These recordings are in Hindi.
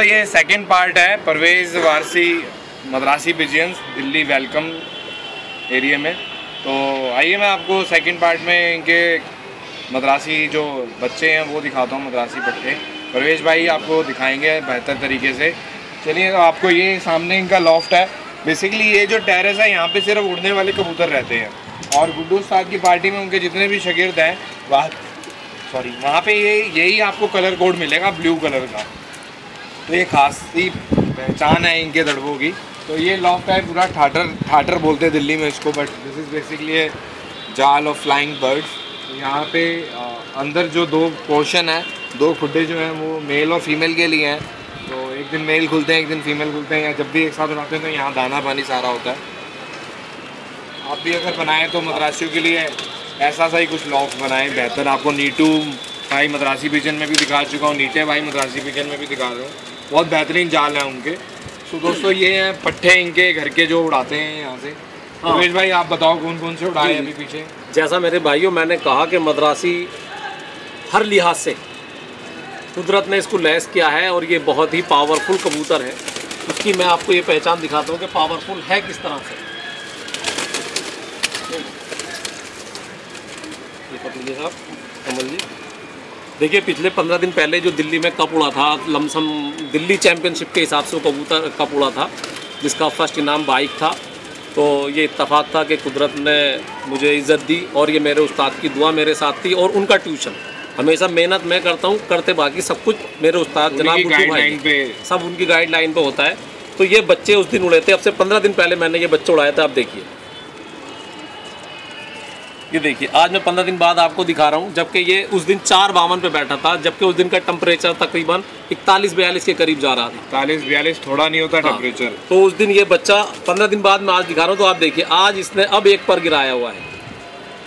तो ये सेकंड पार्ट है Parvez Warsi Madrasi pigeons Delhi welcome area में। तो आइए मैं आपको सेकंड पार्ट में इनके मद्रासी जो बच्चे हैं, वो दिखाता हूँ मद्रासी पट्टे परवेश भाई आपको दिखाएँगे बेहतर तरीके से। चलिए तो आपको ये सामने इनका लॉफ्ट है। बेसिकली ये जो टेरेस है, यहाँ पे सिर्फ़ उड़ने वाले कबूतर रहते हैं। और गुड्डू साहब की पार्टी में उनके जितने भी शगिर्द हैं, वहाँ सॉरी वहाँ पे ये, यही आपको कलर कोड मिलेगा ब्लू कलर का। तो ये खासी पहचान है इनके दड़बों की। तो ये लॉफ्ट है पूरा ठाटर ठाटर बोलते हैं दिल्ली में इसको but this is basically a जाल ऑफ़ फ्लाइंग बर्ड्स यहाँ पे अंदर जो दो पोर्शन है, दो खुडे जो हैं, वो मेल और फीमेल के लिए हैं। तो एक दिन मेल खुलते हैं, एक दिन फीमेल खुलते हैं। या जब भी एक साथ उड़ाते हैं तो यहाँ दाना पानी सारा होता है। आप भी अगर बनाएँ तो मद्रासियों के लिए ऐसा सा ही कुछ लॉफ्ट बनाएँ, बेहतर। आपको नीटू भाई मद्रासी पिजन में भी दिखा चुका हूँ, नीटे भाई मद्रासी पिजन में भी दिखा रहा हूँ। बहुत बेहतरीन जाल हैं उनके। तो दोस्तों ये हैं पट्टे इनके घर के जो उड़ाते हैं यहाँ से। हाँ। रमेश भाई आप बताओ कौन कौन से उड़ाए अभी पीछे? जैसा मेरे भाइयों मैंने कहा कि मद्रासी हर लिहाज से कुदरत ने इसको लैस किया है और ये बहुत ही पावरफुल कबूतर है। उसकी मैं आपको ये पहचान दिखाता हूँ कि पावरफुल है किस तरह से। ये पकड़िए साहब कमल जी। देखिए पिछले पंद्रह दिन पहले जो दिल्ली में कप उड़ा था लमसम दिल्ली चैंपियनशिप के हिसाब से वो कबूतर कप उड़ा था जिसका फ़र्स्ट इनाम बाइक था। तो ये इतफाक़ था कि कुदरत ने मुझे इज़्ज़त दी और ये मेरे उस्ताद की दुआ मेरे साथ थी और उनका ट्यूशन। हमेशा मेहनत मैं करता हूँ करते बाकी सब कुछ मेरे उस्ताद जनाब गुड्डू भाई पे। सब उनकी गाइडलाइन पे होता है। तो ये बच्चे उस दिन उड़े थे। अब से पंद्रह दिन पहले मैंने ये बच्चे उड़ाया था आप देखिए। ये देखिए आज मैं पंद्रह दिन बाद आपको दिखा रहा हूँ जबकि ये उस दिन चार बावन पे बैठा था जबकि उस दिन का टेम्परेचर तकरीबन इकतालीस बयालीस के करीब जा रहा था। इकतालीस बयालीस थोड़ा नहीं होता हाँ। टेम्परेचर तो उस दिन ये बच्चा पंद्रह दिन बाद मैं आज दिखा रहा हूँ तो आप देखिए आज इसने अब एक पर गिराया हुआ है।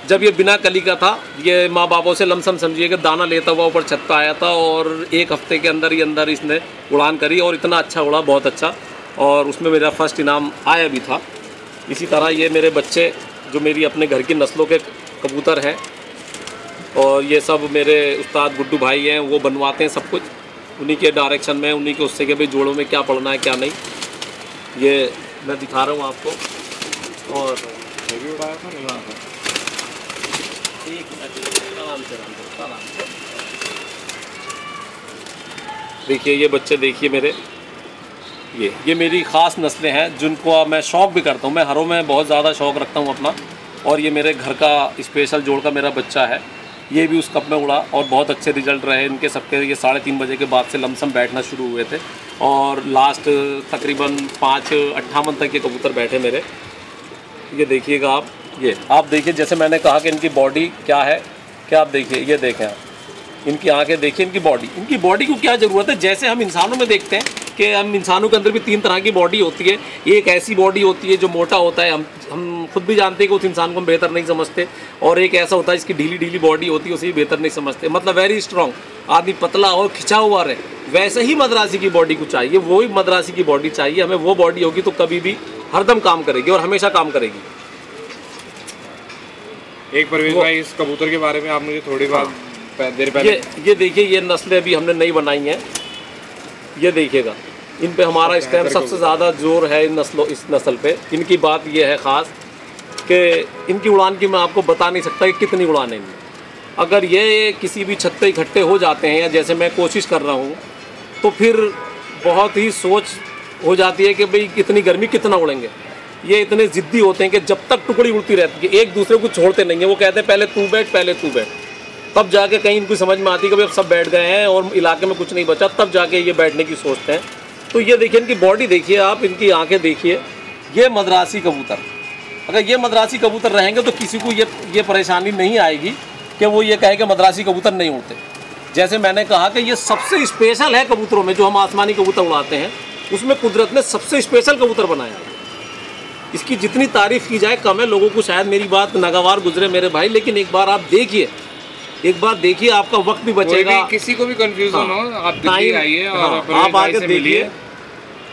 जब ये बिना कली का था ये माँ बापों से लमसम समझिए कि दाना लेता हुआ ऊपर छत आया था और एक हफ़्ते के अंदर ही अंदर इसने उड़ान करी और इतना अच्छा उड़ा बहुत अच्छा। और उसमें मेरा फ़र्स्ट इनाम आया भी था। इसी तरह ये मेरे बच्चे जो मेरी अपने घर की नस्लों के कबूतर हैं, और ये सब मेरे उस्ताद गुड्डू भाई हैं, वो बनवाते हैं सब कुछ। उन्हीं के डायरेक्शन में, उन्हीं के उससे के भाई जोड़ों में क्या पढ़ना है, क्या नहीं। ये मैं दिखा रहा हूँ आपको, और देखिए, ये बच्चे देखिए मेरे। ये ये मेरी ख़ास नस्लें हैं, जिनको मैं शौक़ भी करता हूँ। मैं हरों में बहुत ज़्यादा शौक़ रखता हूँ अपना, और ये मेरे घर का स्पेशल जोड़ का मेरा बच्चा है। ये भी उस कप में उड़ा, और बहुत अच्छे रिज़ल्ट रहे। इनके सबके ये साढ़े तीन बजे के बाद से लमसम बैठना शुरू हुए थे, और लास्ट तकरीबन पाँच अट्ठावन तक ये कबूतर बैठे मेरे। ये देखिएगा आप, ये, आप देखिए, जैसे मैंने कहा कि इनकी बॉडी क्या है, क्या आप देखिए, ये देखें आप। इनकी आँखें देखिए, इनकी बॉडी इनकी बॉडी को क्या ज़रूरत है? जैसे हम इंसानों में देखते हैं कि हम इंसानों के अंदर भी तीन तरह की बॉडी होती है। एक ऐसी बॉडी होती है जो मोटा होता है। हम हम खुद भी जानते हैं कि उस इंसान को हम बेहतर नहीं समझते। और एक ऐसा होता है जिसकी ढीली ढीली बॉडी होती है उसे भी बेहतर नहीं समझते। मतलब वेरी स्ट्रॉन्ग आदमी पतला और खिंचा हुआ रहे। वैसे ही मद्रासी की बॉडी को चाहिए। वो ही मद्रासी की बॉडी चाहिए। हमें वो बॉडी होगी तो कभी भी हरदम काम करेगी और हमेशा काम करेगी। एक परवेश भाई इस कबूतर के बारे में आप मुझे थोड़ी बात देर पहले ये ये देखिए ये नस्लें अभी हमने नई बनाई हैं। ये देखिएगा। इन पे हमारा इस टाइम सबसे ज़्यादा ज़ोर है इन नस्लों इस नस्ल पे। इनकी बात ये है ख़ास कि इनकी उड़ान की मैं आपको बता नहीं सकता कि कितनी उड़ान है इनमें। अगर ये किसी भी छत्ते इकट्ठे हो जाते हैं या जैसे मैं कोशिश कर रहा हूँ तो फिर बहुत ही सोच हो जाती है कि भाई कितनी गर्मी कितना उड़ेंगे। ये इतने ज़िद्दी होते हैं कि जब तक टुकड़ी उड़ती रहती है एक दूसरे को छोड़ते नहीं है। वो कहते हैं पहले तू बैठ पहले तू बैठ। तब जाके कहीं इनको समझ में आती है कि भाई अब सब बैठ गए हैं और इलाके में कुछ नहीं बचा, तब जाके ये बैठने की सोचते हैं। तो ये देखिए, इनकी बॉडी देखिए आप, इनकी आँखें देखिए। ये मद्रासी कबूतर। अगर ये मद्रासी कबूतर रहेंगे तो किसी को ये ये परेशानी नहीं आएगी कि वो ये कहे कि मद्रासी कबूतर नहीं उड़ते। जैसे मैंने कहा कि ये सबसे स्पेशल है कबूतरों में, जो हम आसमानी कबूतर उड़ाते हैं, उसमें कुदरत ने सबसे स्पेशल कबूतर बनाया है। इसकी जितनी तारीफ़ की जाए, कम है, लोगों को शायद मेरी बात नागवार गुजरे मेरे भाई, लेकिन एक बार आप देखिए एक बार देखिए आपका वक्त भी बचेगा। भी किसी को भी कंफ्यूजन हाँ। हो आप टाइम- आइए और हाँ, आप आके देखिए।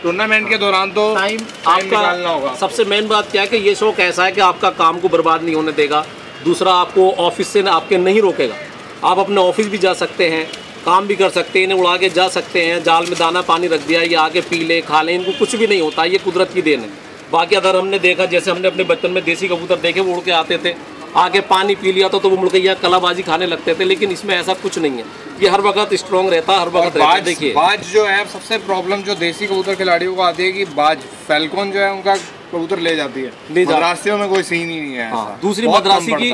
टूर्नामेंट के दौरान तो टाइम निकालना होगा आपका। सबसे मेन बात क्या है कि ये शौक ऐसा है कि आपका काम को बर्बाद नहीं होने देगा। दूसरा आपको ऑफ़िस से आपके नहीं रोकेगा। आप अपने ऑफ़िस भी जा सकते हैं काम भी कर सकते हैं इन्हें उड़ा के जा सकते हैं जाल में दाना पानी रख दिया ये आके पी ले खा लें इनको कुछ भी नहीं होता ये कुदरत की देन है। बाकी अगर हमने देखा जैसे हमने अपने बचपन में देसी कबूतर देखे वो उड़ के आते थे आके पानी पी लिया था तो वो मुड़ के या कलाबाजी खाने लगते थे लेकिन इसमें ऐसा कुछ नहीं है। ये हर वक्त स्ट्रॉन्ग रहता है हर वक्त रहता देखिए। बाज जो है सबसे प्रॉब्लम जो देसी कबूतर खिलाड़ियों को आती है कि बाज फेलकॉन जो है उनका कबूतर ले जाती है। मद्रासियों में कोई सीन ही नहीं है हाँ दूसरी मद्रासी की।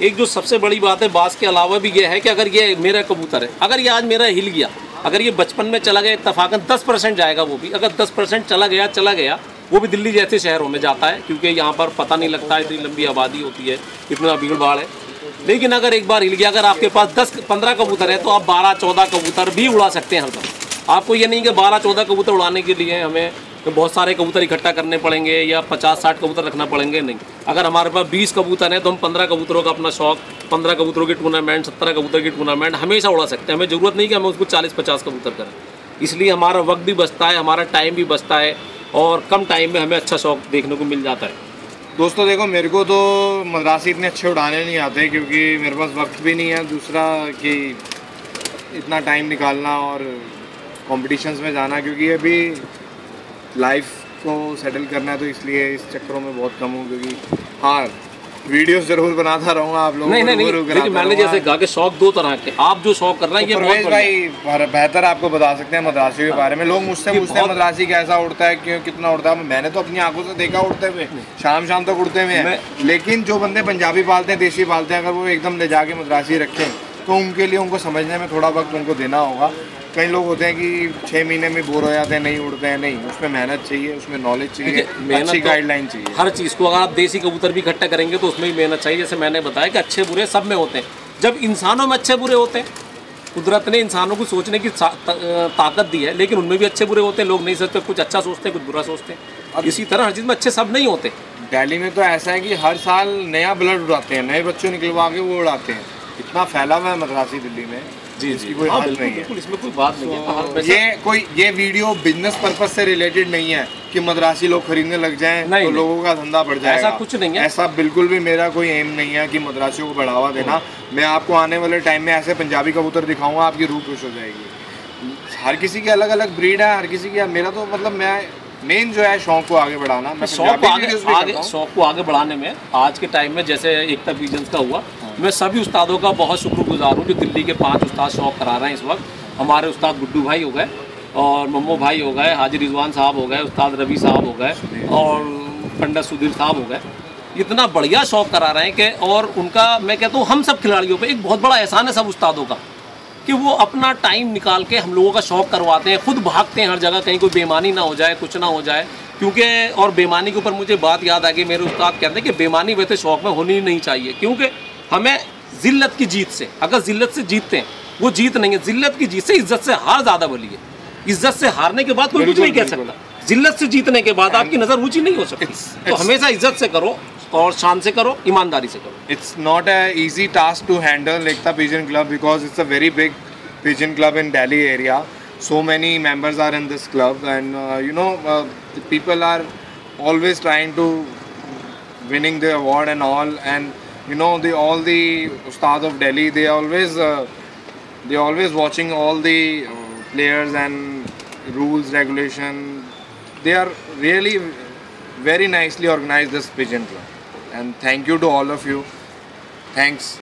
एक जो सबसे बड़ी बात है, बास के अलावा भी ये है कि अगर ये मेरा कबूतर है, अगर ये आज मेरा हिल गया, अगर ये बचपन में चला गया इतफाकन दस परसेंट जाएगा वो भी। अगर दस परसेंट चला गया चला गया, वो भी दिल्ली जैसे शहरों में जाता है, क्योंकि यहाँ पर पता नहीं लगता है, इतनी लंबी आबादी होती है, इतना भीड़ भाड़ है। लेकिन अगर एक बार हिल गया, अगर आपके पास दस पंद्रह कबूतर है तो आप बारह चौदह कबूतर भी उड़ा सकते हैं हरदम आपको ये नहीं कि बारह चौदह कबूतर उड़ाने के लिए हमें तो बहुत सारे कबूतर इकट्ठा करने पड़ेंगे या पचास, साठ कबूतर रखना पड़ेंगे? नहीं। अगर हमारे पास बीस कबूतर हैं तो हम पंद्रह कबूतरों का अपना शौक, पंद्रह कबूतरों की टूर्नामेंट सत्रह कबूतर की टूर्नामेंट हमेशा उड़ा सकते हैं। हमें ज़रूरत नहीं कि हमें उसको चालीस, पचास कबूतर करें। इसलिए हमारा वक्त भी बचता है, हमारा टाइम भी बचता है और कम टाइम में हमें अच्छा शौक देखने को मिल जाता है। दोस्तों, देखो, मेरे को तो मद्रासी इतने अच्छे उड़ाने नहीं आते क्योंकि मेरे पास वक्त भी नहीं है। दूसरा कि इतना टाइम निकालना और कॉम्पिटिशन्स में जाना, क्योंकि अभी लाइफ को सेटल करना है तो इसलिए इस चक्करों में बहुत कम हूँ क्योंकि हाँ वीडियोस ज़रूर बनाता रहूँगा आप लोगों नहीं नहीं नहीं रूबरू मैंने जैसे कहा कि शौक दो तरह के आप जो शौक कर रहे हैं तो ये बहुत। भाई बेहतर आपको बता सकते हैं मद्रासी के बारे में। लोग मुझसे पूछते हैं मद्रासी कैसा उड़ता है क्यों कितना उड़ता है मैंने तो अपनी आँखों से देखा उड़ते हुए शाम शाम तक उड़ते हुए लेकिन जो बंदे पंजाबी पालते हैं देसी पालते हैं अगर वो एकदम ले जाके मद्रासी रखें तो उनके लिए उनको समझने में थोड़ा वक्त उनको देना होगा। कई लोग होते हैं कि छः महीने में बोर हो जाते हैं नहीं उड़ते हैं नहीं उसमें मेहनत चाहिए उसमें नॉलेज चाहिए अच्छी तो- गाइडलाइन चाहिए। हर चीज़ को अगर आप देसी कबूतर भी इकट्ठा करेंगे तो उसमें भी मेहनत चाहिए जैसे मैंने बताया कि अच्छे बुरे सब में होते हैं। जब इंसानों में अच्छे बुरे होते हैं कुदरत ने इंसानों को सोचने की ताकत दी है लेकिन उनमें भी अच्छे बुरे होते हैं लोग नहीं सोचते कुछ अच्छा सोचते हैं कुछ बुरा सोचते हैं। अब इसी तरह हर चीज़ में अच्छे सब नहीं होते। दिल्ली में तो ऐसा है कि हर साल नया ब्लड उड़ाते हैं नए बच्चों निकलवा के वो उड़ाते हैं। इतना फैला हुआ है मद्रासी दिल्ली में? जी इसकी जी कोई हाँ बिल्कुल नहीं है। बिल्कुल इसमें कोई बात नहीं है। हाँ, ये कोई ये वीडियो बिज़नेस पर्पज से रिलेटेड नहीं है कि मद्रासी लोग खरीदने लग जाएँ नहीं, तो नहीं। लोगों का धंधा बढ़ जाएगा। कुछ नहीं है। ऐसा बिल्कुल भी मेरा कोई एम नहीं है कि मद्रासियों को बढ़ावा देना। मैं आपको आने वाले टाइम में ऐसे पंजाबी कबूतर दिखाऊँगा आपकी रूह खुश हो जाएगी। हर किसी की अलग अलग ब्रीड है हर किसी की मेरा तो मतलब मैं मेन जो है शौक को आगे बढ़ाना। मैं शौक को आगे आगे शौक को आगे बढ़ाने में आज के टाइम में जैसे एकता विजन्स का हुआ मैं सभी उस्तादों का बहुत शुक्रगुजार हूँ जो दिल्ली के पाँच उस्ताद शौक करा रहे हैं इस वक्त। हमारे उस्ताद गुड्डू भाई हो गए और मम्मो भाई हो गए हाजी रिजवान साहब हो गए, उस्ताद रवि साहब हो गए और पंडित सुधीर साहब हो गए। इतना बढ़िया शौक करा रहे हैं कि और उनका, मैं कहता हूँ, हम सब खिलाड़ियों पे एक बहुत बड़ा एहसान है सब उस्तादों का कि वो अपना टाइम निकाल के हम लोगों का शौक करवाते हैं, खुद भागते हैं हर जगह, कहीं कोई बेमानी ना हो जाए, कुछ ना हो जाए। क्योंकि, और बेमानी के ऊपर मुझे बात याद आ गई, मेरे उस्ताद कहते हैं कि बेमानी वैसे शौक में होनी नहीं चाहिए, क्योंकि हमें जिल्लत की जीत से अगर जिल्लत से जीतते हैं वो जीत नहीं है। जिल्लत की जीत से इज़्ज़त से हार ज़्यादा बोली है इज़्ज़त से हारने के बाद कोई कुछ नहीं कह सकता। जिल्लत से जीतने के बाद आपकी नज़र ऊँची नहीं हो सकती। तो हमेशा इज़्ज़त से करो और शान से करो ईमानदारी से करो। It's not a task to handle Ekta pigeon club because it's a very big pigeon club in Delhi area so many members are in this club and you know people are always trying to winning the award and all and you know, the all the ustad of Delhi, they always uh, they always watching all the uh, players and rules regulation. They are really very nicely organized this pigeon club. And thank you to all of you. Thanks.